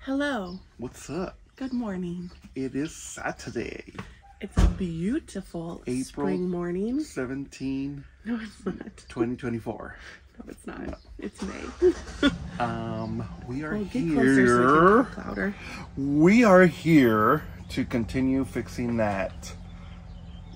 Hello. What's up? Good morning. It is Saturday, It's a beautiful April spring morning. 17, No, it's not. 2024. No, it's not. It's May. Um, we are Well, closer so we here. We are here to continue fixing that.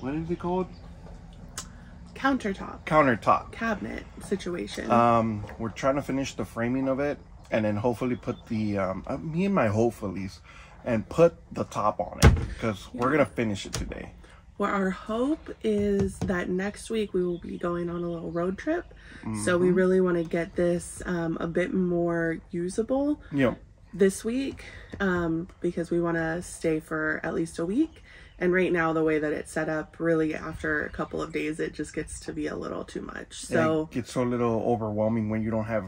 What is it called? Countertop Countertop. cabinet situation. Um, we're trying to finish the framing of it, and then hopefully put the um, uh, me and my hopefullys, and put the top on it because we're gonna finish it today. well, our hope is that next week we will be going on a little road trip. So Mm-hmm. we really want to get this um, a bit more usable Yeah. this week um, because we want to stay for at least a week. And right now, the way that it's set up, really after a couple of days, it just gets to be a little too much. Yeah, So, it gets so little overwhelming when you don't have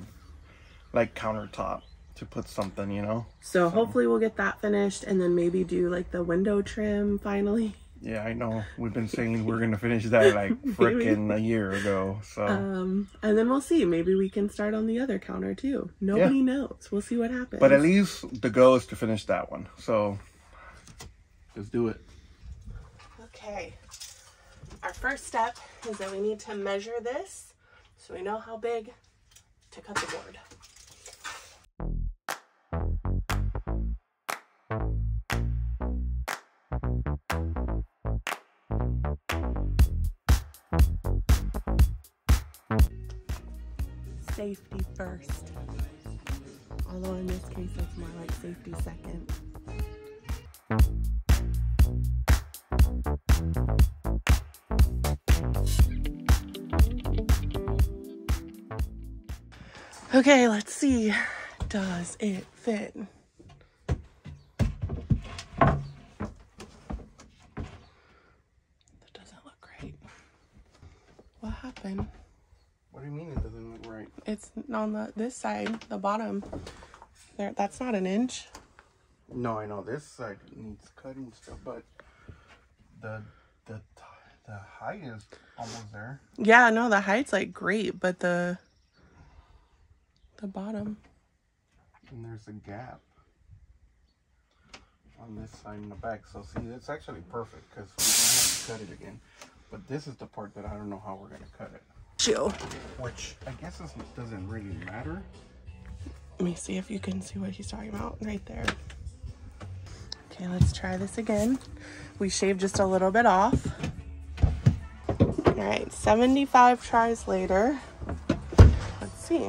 like countertop to put something, you know. so hopefully we'll get that finished, and then maybe do like the window trim finally. Yeah, I know. We've been saying we're gonna finish that like frickin' a year ago. So Um, and then we'll see. Maybe we can start on the other counter too. Nobody knows. We'll see what happens. but at least the goal is to finish that one. So let's do it. Okay. Our first step is that we need to measure this so we know how big to cut the board. Safety first. Although in this case it's more like safety second. Okay, let's see. Does it fit? That doesn't look great. What happened? What do you mean it doesn't look right? It's on the this side, the bottom. There, that's not an inch. No, I know this side needs cutting stuff, but the the the height is almost there. Yeah, no, the height's like great, but the the bottom. And there's a gap on this side and the back. So see, it's actually perfect because we don't have to cut it again. But this is the part that I don't know how we're gonna cut it. Chew. Which I guess doesn't really matter. Let me see if you can see what he's talking about right there. Okay, let's try this again. We shaved just a little bit off. All right, 75 tries later. Let's see.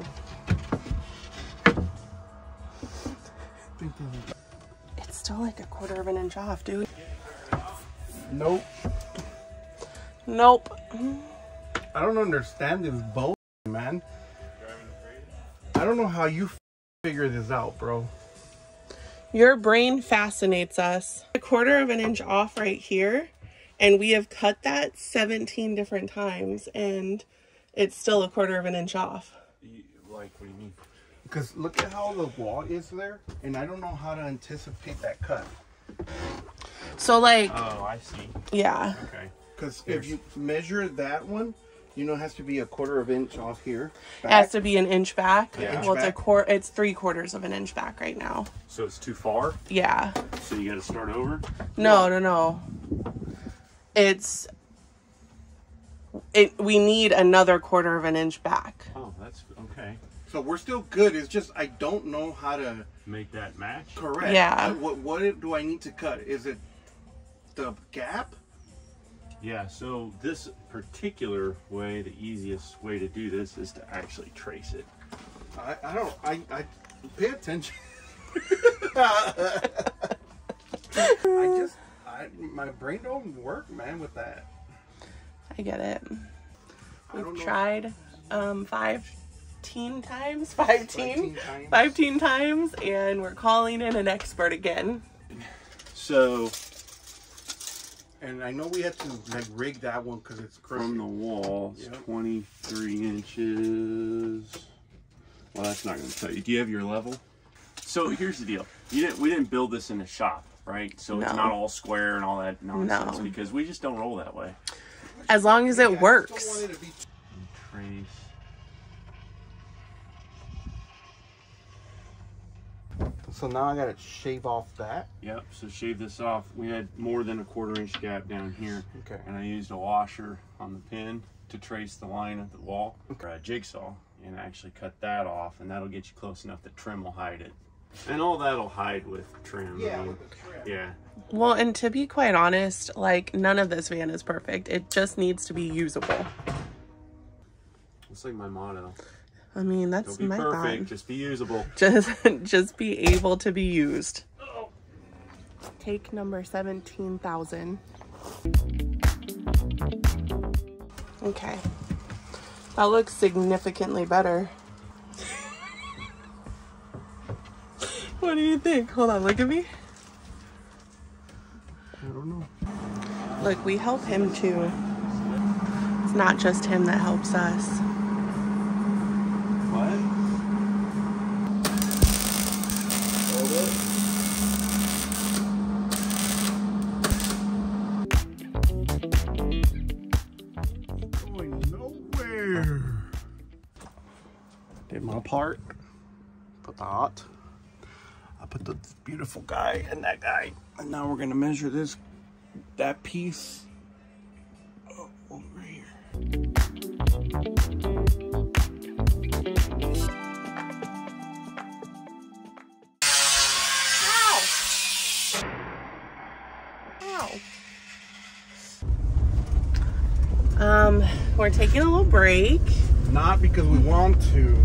It's still like a quarter of an inch off, dude. Nope. Nope. I don't understand this bull, man. I don't know how you figure this out, bro. Your brain fascinates us. A quarter of an inch off right here, and we have cut that 17 different times, and it's still a quarter of an inch off. Like, what do you mean? Because look at how the wall is there, and I don't know how to anticipate that cut. So, like, Oh, I see. yeah. Okay. Because if you measure that one, you know it has to be a quarter of inch off here. It has to be an inch back. Yeah. Well, it's a quarter. It's three quarters of an inch back right now. So it's too far. Yeah. So you got to start over. No, no, no. It's. It. We need another quarter of an inch back. Oh, that's okay. So we're still good. It's just I don't know how to Make that match. correct. Yeah. I- what what do I need to cut? Is it the gap? Yeah. So this particular way, the easiest way to do this is to actually trace it. I, I don't. I, I pay attention. I just I my brain don't work, man, with that. I get it. We've tried um five teen times, five teen, 15 times. five teen times, and we're calling in an expert again. So And I know we had to like rig that one because it's from the wall, it's Yep. 23 inches. Well, that's not going to tell you. Do you have your level? So here's the deal. You didn't. We didn't build this in a shop, right? So it's not all square and all that nonsense No. because we just don't roll that way. As long as Yeah, I it just works. don't want it to be Trace. So now I gotta shave off that. Yep. So shave this off. We had more than a quarter inch gap down here. Okay. And I used a washer on the pin to trace the line of the wall. Or a jigsaw and actually cut that off and that'll get you close enough that trim will hide it. And all that'll hide with trim. I mean, yeah. Well, and to be quite honest, like none of this van is perfect. It just needs to be usable. It's like my motto. I mean, that's Don't be my perfect, thought. just be usable. Just, just be able to be used. Take number 17,000. Okay. That looks significantly better. what do you think? Hold on, look at me. I don't know. Look, we help him too. It's not just him that helps us. Going nowhere. Did my part. Put the hot. I put the beautiful guy and that guy. And now we're gonna measure this, that piece taking a little break. Not because we want to.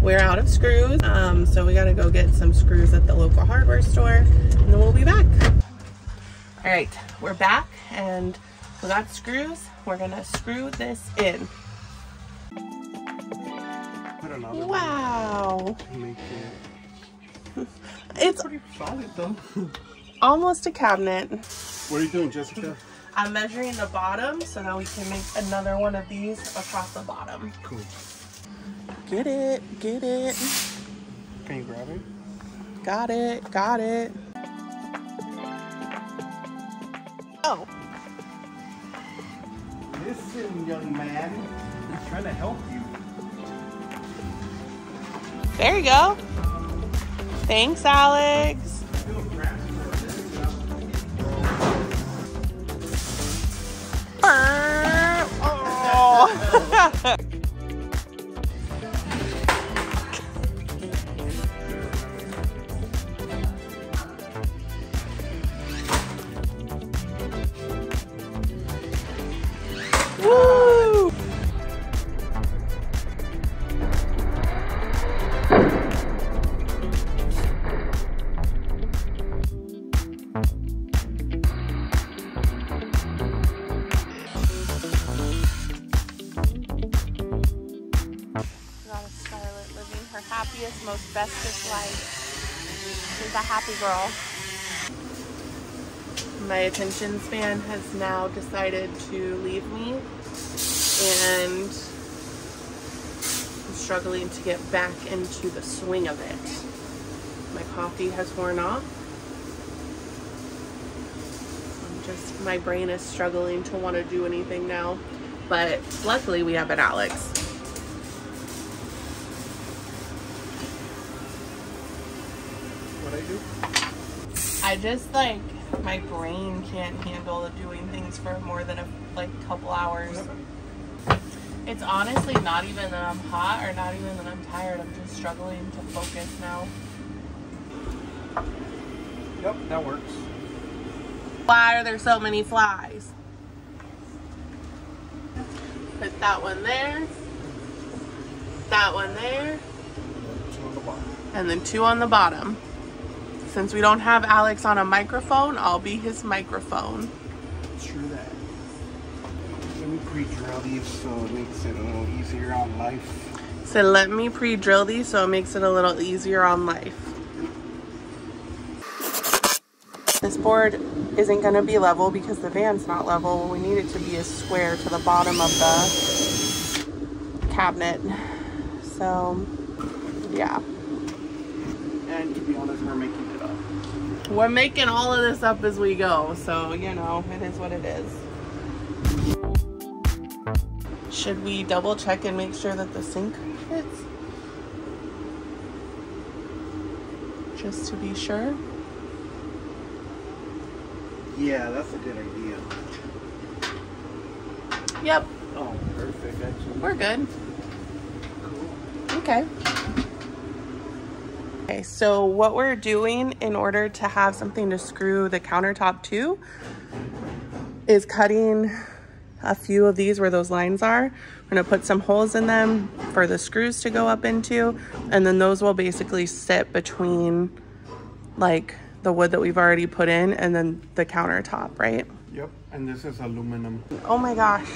We're out of screws, um, so we gotta go get some screws at the local hardware store, and then we'll be back. All right, we're back, and we got screws. We're gonna screw this in. Put Wow, to it's pretty solid though. almost a cabinet. What are you doing, Jessica? I'm measuring the bottom so that we can make another one of these across the bottom. Cool. Get it, get it, Can you grab it? got it, got it. Oh, Listen, young man. I'm trying to help you. there you go. Thanks, Alex. Oh. bestest life. She's a happy girl. My attention span has now decided to leave me and I'm struggling to get back into the swing of it. My coffee has worn off. I'm just, my brain is struggling to want to do anything now. But luckily we have an Alex. What I do? I just like my brain can't handle doing things for more than a like couple hours. It's honestly not even that I'm hot or not even that I'm tired. I'm just struggling to focus now. Yep, that works. Why are there so many flies? Put that one there. That one there. Two on the bottom. And then two on the bottom. Since we don't have Alex on a microphone, I'll be his microphone. True that. Let me pre-drill these so it makes it a little easier on life. So let me pre-drill these so it makes it a little easier on life. This board isn't gonna be level because the van's not level. What we need it to be is square to the bottom of the cabinet. So, yeah. And to be honest, we're making. We're making all of this up as we go, so you know, it is what it is. Should we double check and make sure that the sink fits? just to be sure. Yeah, that's a good idea. Yep, Oh, perfect. Actually, we're good. Okay. Okay, so what we're doing in order to have something to screw the countertop to is cutting a few of these where those lines are. We're gonna put some holes in them for the screws to go up into, and then those will basically sit between like the wood that we've already put in and then the countertop, right? Yep. And this is aluminum. Oh my gosh.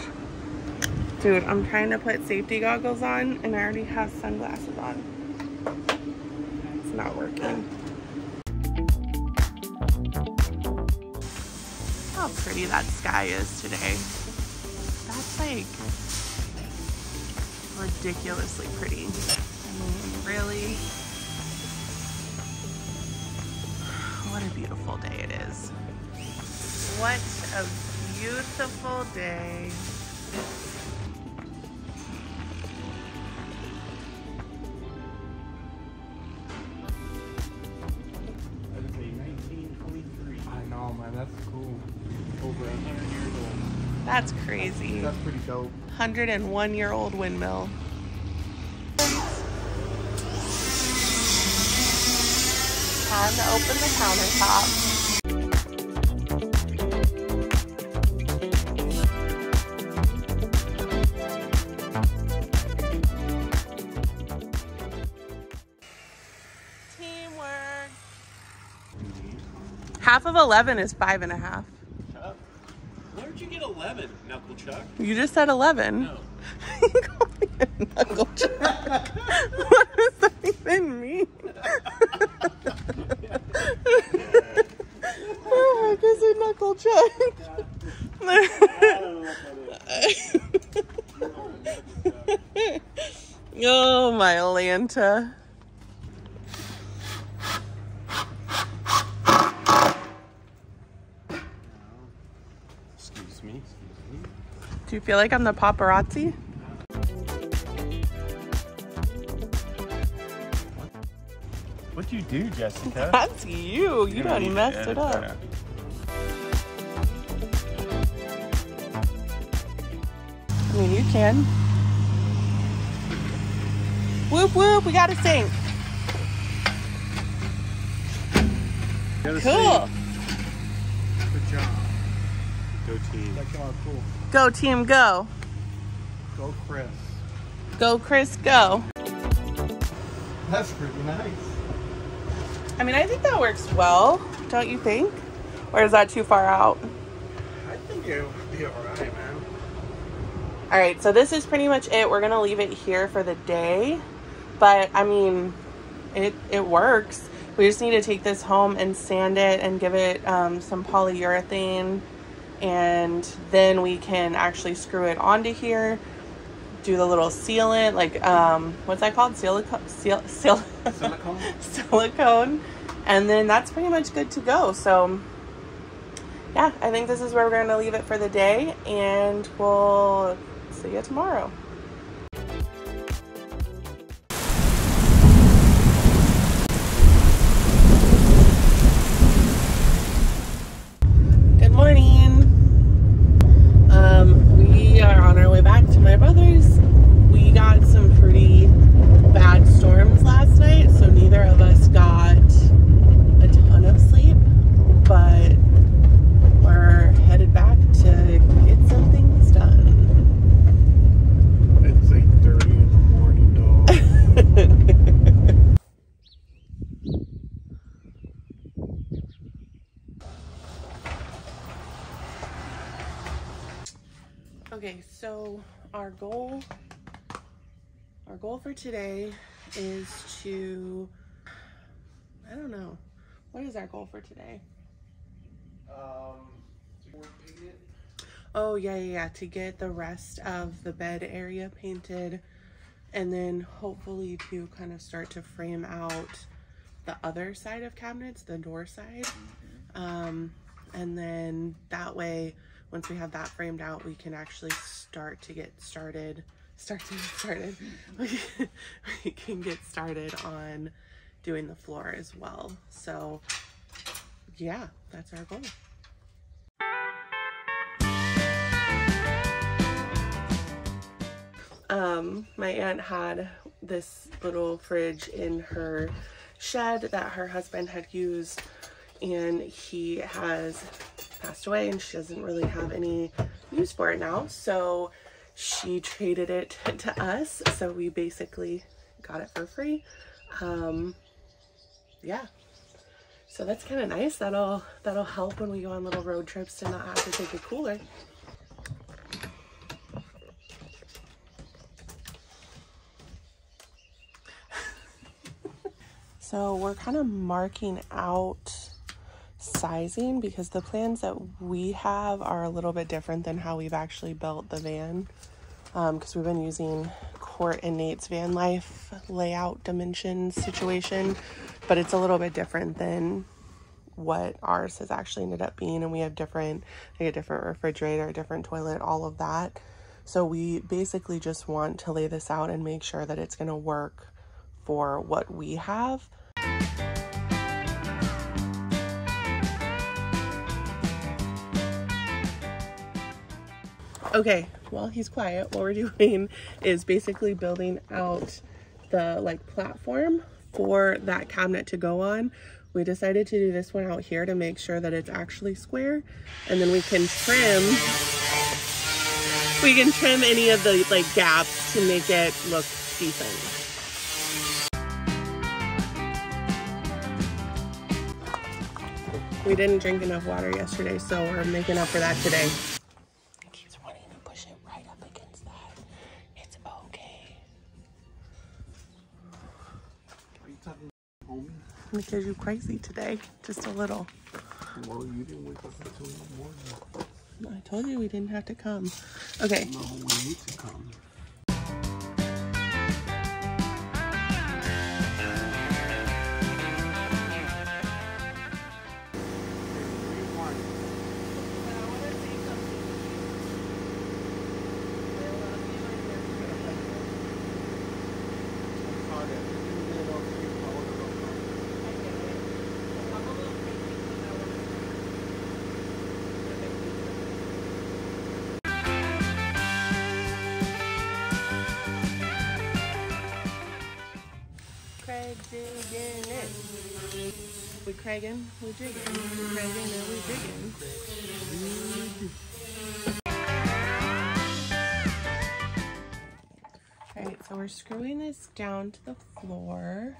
Dude, I'm trying to put safety goggles on and I already have sunglasses on. It's not working. How pretty that sky is today. That's like ridiculously pretty. I mean, really. What a beautiful day it is. What a beautiful day. Pretty dope. 101 year old windmill. Time to open the countertop. Teamwork. Half of 11 is five and a half. Chuck, where'd you get 11, Knuckle Chuck? You just said 11. No. you me a knuckle chuck. what does that even mean? oh, heck is a knuckle chuck? oh, my Lanta. Excuse me, excuse me. Do you feel like I'm the paparazzi? What'd you do, Jessica? That's you. You need done to messed it up. that. I mean, you can. Whoop whoop, we got a sink. Gotta Cool. See. Go team. That came out cool. Go team, go. Go, Chris. Go Chris, go. That's pretty nice. I mean, I think that works well, don't you think? Or is that too far out? I think it would be alright, man. All right, so this is pretty much it. We're gonna leave it here for the day, but I mean, it it works. We just need to take this home and sand it and give it um, some polyurethane, and then we can actually screw it onto here. Do the little sealant, like um, what's that called? Silicone, seal, seal, Silicone? silicone, and then that's pretty much good to go. So yeah, I think this is where we're going to leave it for the day, and we'll see you tomorrow. Good morning. Um, we are on our way back to my brother's. We got some pretty bad storms last night, so neither of us got a ton of sleep, but we're headed back to get some things done. It's 8.30 in the morning, dog. Okay, so our goal our goal for today is to I don't know. What is our goal for today? um, to paint it. Oh yeah, yeah, yeah, to get the rest of the bed area painted and then hopefully to kind of start to frame out the other side of cabinets, the door side. Um, and then that way, once we have that framed out, we can actually start to get started. Start to get started. We can, we can get started on doing the floor as well. So yeah, that's our goal. Um, my aunt had this little fridge in her shed that her husband had used and he has passed away and she doesn't really have any use for it now. So she traded it to us. So we basically got it for free. Um, yeah. So that's kind of nice. That'll, that'll help when we go on little road trips to not have to take a cooler. So we're kind of marking out sizing because the plans that we have are a little bit different than how we've actually built the van because um, we've been using Court and Nate's van life layout dimensions situation, but it's a little bit different than what ours has actually ended up being. And we have different, like a different refrigerator, a different toilet, all of that. So we basically just want to lay this out and make sure that it's going to work for what we have. Okay, while he's quiet, what we're doing is basically building out the like platform for that cabinet to go on. We decided to do this one out here to make sure that it's actually square and then we can trim we can trim any of the like gaps to make it look decent. We didn't drink enough water yesterday, so we're making up for that today. Because you're crazy today, just a little. Well, you didn't wake up until the morning. I told you we didn't have to come. Okay. No, we need to come. We cragging, we jigging. We cragging and we jigging. Alright, so we're screwing this down to the floor.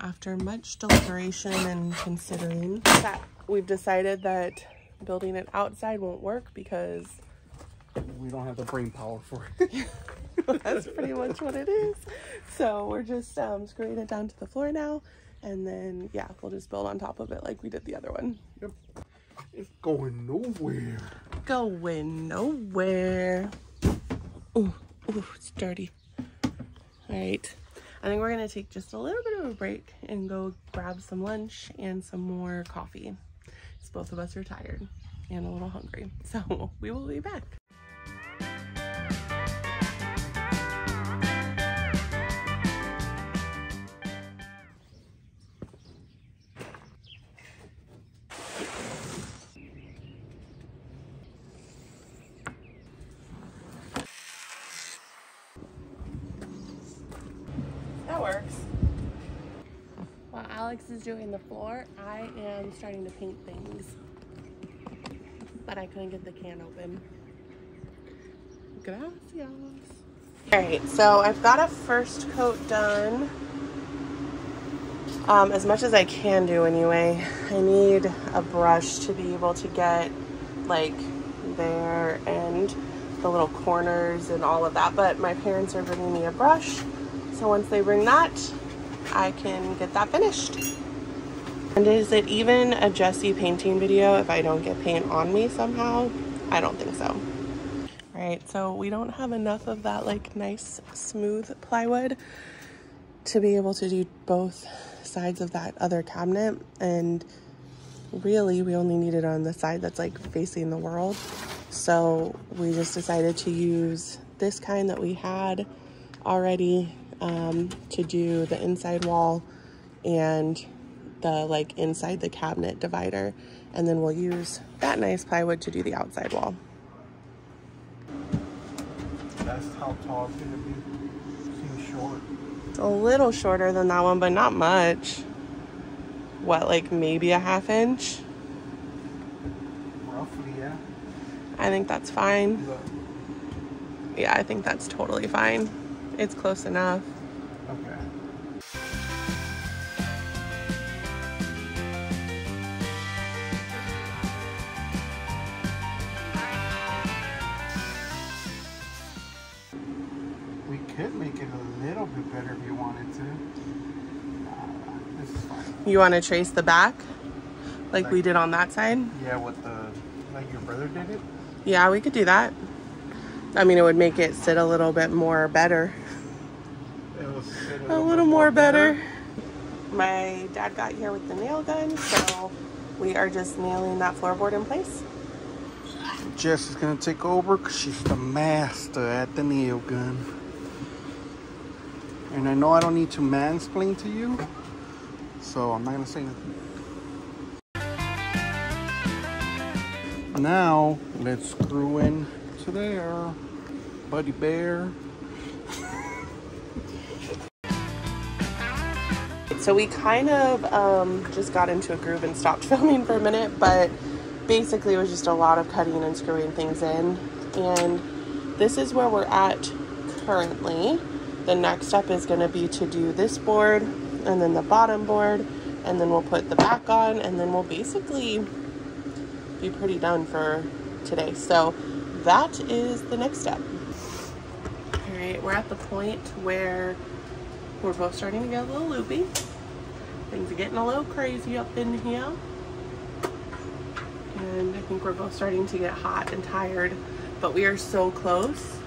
After much deliberation and considering that we've decided that building it outside won't work because We don't have the brain power for it. that's pretty much what it is. So we're just um, screwing it down to the floor now. And then, yeah, we'll just build on top of it like we did the other one. Yep. It's going nowhere. Going nowhere. Ooh, ooh, it's dirty. All right. I think we're going to take just a little bit of a break and go grab some lunch and some more coffee. Because both of us are tired and a little hungry. So we will be back. Is doing the floor, I am starting to paint things. But I couldn't get the can open. Gracias. Alright, so I've got a first coat done. Um, as much as I can do anyway. I need a brush to be able to get like there and the little corners and all of that. But my parents are bringing me a brush. So once they bring that, I can get that finished. And is it even a Jessie painting video if I don't get paint on me somehow? I don't think so. All right, so we don't have enough of that like nice smooth plywood to be able to do both sides of that other cabinet. And really we only need it on the side that's like facing the world. So we just decided to use this kind that we had already um, to do the inside wall and the like inside the cabinet divider. And then we'll use that nice plywood to do the outside wall. That's how tall it's gonna be. Seems short. It's a little shorter than that one, but not much. What, like maybe a half inch? Roughly, yeah. I think that's fine. Look. Yeah, I think that's totally fine. It's close enough. You want to trace the back like we did on that side? Yeah, with the like your brother did it. Yeah, we could do that. I mean, it would make it sit a little bit more better. It was sit A little more better. My dad got here with the nail gun, so we are just nailing that floorboard in place. Jess is gonna take over because she's the master at the nail gun. And I know I don't need to mansplain to you, so I'm not gonna say nothing. Now let's screw in to there, buddy bear. So we kind of um, just got into a groove and stopped filming for a minute, but basically it was just a lot of cutting and screwing things in. And this is where we're at currently. The next step is to be to do this board and then the bottom board, and then we'll put the back on, and then we'll basically be pretty done for today. So that is the next step. All right, we're at the point where we're both starting to get a little loopy. Things are getting a little crazy up in here. And I think we're both starting to get hot and tired, but we are so close.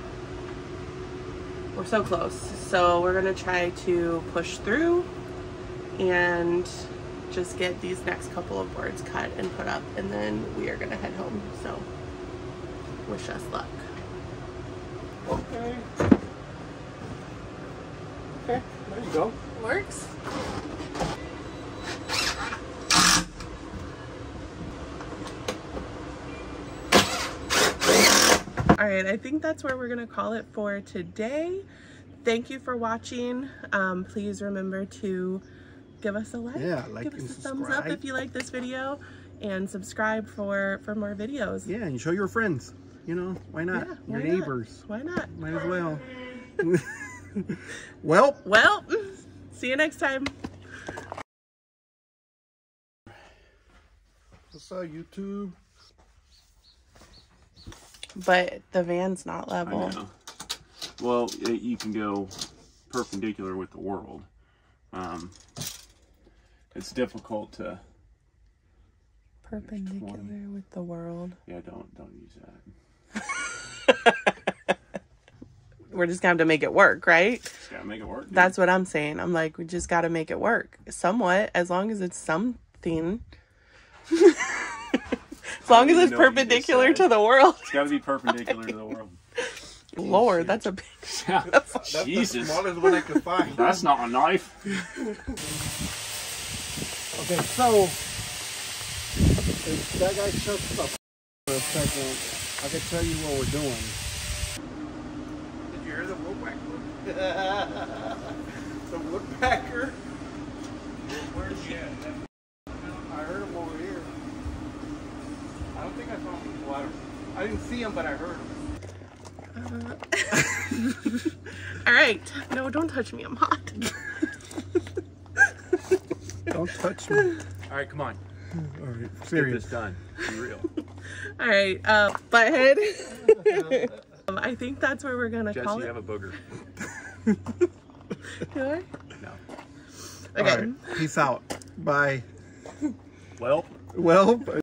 We're so close. So we're gonna try to push through and just get these next couple of boards cut and put up, and then we are gonna head home. So wish us luck. Okay. Okay, there you go. Works. All right, I think that's where we're gonna call it for today. Thank you for watching. Um, please remember to give us a like. Yeah, like give us and a thumbs up subscribe. if you like this video, and subscribe for for more videos. Yeah, and show your friends. You know, why not? Yeah, your why not? neighbors. Why not? Might as well. well, Well, see you next time. what's up, YouTube? But the van's not I level. know. Well, y- you can go perpendicular with the world. Um, it's difficult to. Perpendicular with the world. Yeah, don't don't use that. We're just gonna have to make it work, right? Just gotta make it work. dude. That's what I'm saying. I'm like, we just gotta make it work somewhat, as long as it's something. as long as it's know what you just perpendicular to the world. It's gotta be perpendicular to the world. Lord, that's a big. Yeah. That's Jesus, smallest one I could find. that's not a knife. Okay, so if that guy shuts up for a second, I can tell you what we're doing. Did you hear the woodpecker? the woodpecker? Where's he at? I heard him over here. I don't think I saw him. Well, I, don't- I didn't see him, but I heard him. All right. No, don't touch me. I'm hot. Don't touch me. All right, come on. All right, Get this done. Be real. All right, uh, butthead. um, I think that's where we're gonna Jessie, call you it. have a booger. Do I? No. Okay. All right, peace out. Bye. Well. Well.